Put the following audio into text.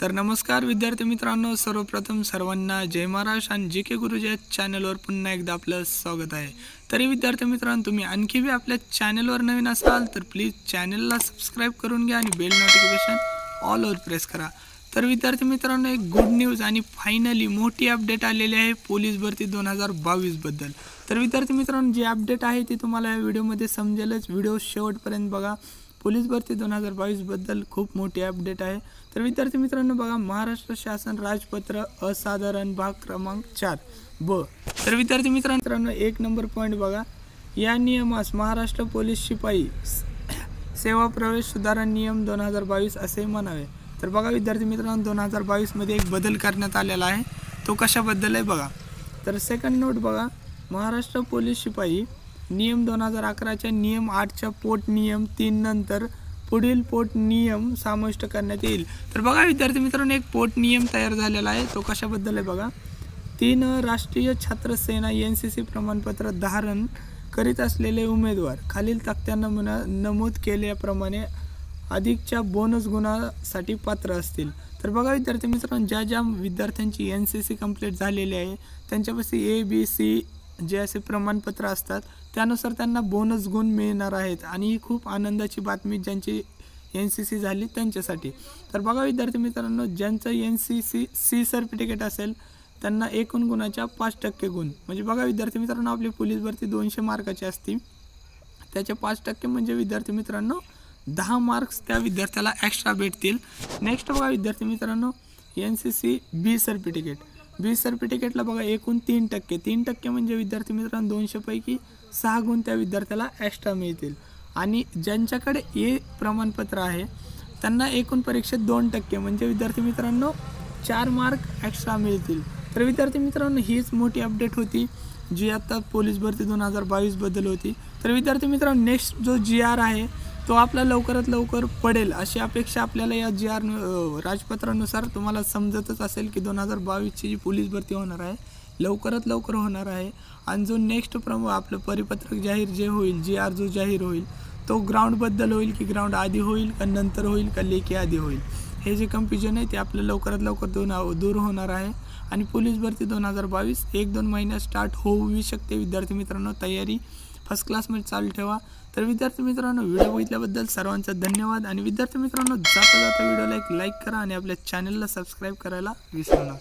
तर नमस्कार विद्यार्थी मित्रांनो सर्वप्रथम सर्वांना जय महाराष्ट्र आणि जे के गुरुजी या चॅनलवर पुन्हा एकदा आपलं स्वागत आहे. तरी विद्यार्थी मित्रांनो तुम्ही आणखी बी आपल्या चॅनलवर नवीन असाल तर प्लीज चॅनलला सबस्क्राईब करून घ्या आणि बेल नोटिफिकेशन ऑलवर प्रेस करा. तर विद्यार्थी मित्रांनो एक गुड न्यूज आणि फायनली मोठी अपडेट आलेली आहे पोलीस भरती दोन हजार बावीसबद्दल तर विद्यार्थी मित्रांनो जी अपडेट आहे ती तुम्हाला या व्हिडिओमध्ये समजेलच. व्हिडिओ शेवटपर्यंत बघा. पोलीस भरती दोन हजार बावीसबद्दल खूप मोठी अपडेट आहे. तर विद्यार्थी मित्रांनो बघा महाराष्ट्र शासन राजपत्र असाधारण भाग क्रमांक चार. ब. तर विद्यार्थी मित्रांनो एक नंबर पॉईंट बघा. या नियमास महाराष्ट्र पोलीस शिपाई सेवा प्रवेश सुधारण नियम दोन हजार बावीस असे म्हणावे. तर बघा विद्यार्थी मित्रांनो दोन हजार बावीसमध्ये एक बदल करण्यात आलेला आहे. तो कशाबद्दल आहे बघा. तर सेकंड नोट बघा महाराष्ट्र पोलीस शिपाई नियम दोन हजार अकराच्या नियम आठच्या पोट नियम तीन नंतर पुढील पोट नियम समाविष्ट करण्यात येईल. तर बघा विद्यार्थी मित्रांनो एक पोट नियम तयार झालेला आहे. तो कशाबद्दल आहे बघा? तीन राष्ट्रीय छात्र सेना एन सी सी प्रमाणपत्र धारण करीत असलेले उमेदवार खालील तक्त्यांना मुना नमूद केल्याप्रमाणे अधिकच्या बोनस गुणासाठी पात्र असतील. तर बघा विद्यार्थी मित्रांनो ज्या ज्या विद्यार्थ्यांची एन सी सी कंप्लीट झालेली आहे त्यांच्यापाशी ए बी सी जे असे प्रमाणपत्र असतात त्यानुसार त्यांना बोनस गुण मिळणार आहेत. आणि ही खूप आनंदाची बातमी ज्यांची एन सी सी झाली त्यांच्यासाठी. तर बघा विद्यार्थी मित्रांनो ज्यांचं N C C C certificate असेल त्यांना एकूण गुणाच्या पाच टक्के गुण. म्हणजे बघा विद्यार्थी मित्रांनो आपली पोलीस भरती दोनशे मार्काची असती. त्याचे पाच टक्के म्हणजे विद्यार्थी मित्रांनो दहा मार्क्स त्या विद्यार्थ्याला एक्स्ट्रा भेटतील. नेक्स्ट बघा विद्यार्थी मित्रांनो N C C B certificate B सर्टिफिकेटला बघा एकूण तीन टक्के. तीन टक्के म्हणजे विद्यार्थी मित्रांनो दोनशेपैकी सहा गुण त्या विद्यार्थ्याला एक्स्ट्रा मिळतील. आणि ज्यांच्याकडे ए प्रमाणपत्र आहे त्यांना एकूण परीक्षेत दोन टक्के. म्हणजे विद्यार्थी मित्रांनो चार मार्क एक्स्ट्रा मिळतील. तर विद्यार्थी मित्रांनो हीच मोठी अपडेट होती जी आत्ता पोलीस भरती दोन हजार बावीसबद्दल होती. तर विद्यार्थी मित्रांनो नेक्स्ट जो जी आर आहे तो आपला लवकरात लवकर पडेल अशी अपेक्षा आपल्याला या जी आर राजपत्रानुसार तुम्हाला समजतच असेल की दोन हजार बावीसची जी पोलीस भरती होणार आहे लवकरात लवकर होणार आहे. आणि जो नेक्स्ट प्रम आपलं परिपत्रक जाहीर जे होईल जी आर जो जाहीर होईल तो ग्राउंडबद्दल होईल की ग्राउंड आधी होईल का नंतर होईल का लेखी आधी होईल. हे जे कन्फ्युजन आहे ते आपलं लवकरात लवकर दोन दूर होणार आहे. आणि पोलीस भरती दोन हजार बावीस एक दोन महिन्यात स्टार्ट होऊ शकते. विद्यार्थी मित्रांनो तयारी फर्स्ट क्लासमध्ये चालू ठेवा. तर विद्यार्थी मित्रांनो व्हिडिओ बघितल्याबद्दल सर्वांचा धन्यवाद. आणि विद्यार्थी मित्रांनो जाता जाता व्हिडिओला एक लाईक करा आणि आपल्या चॅनलला सबस्क्राईब करायला विसरू नका.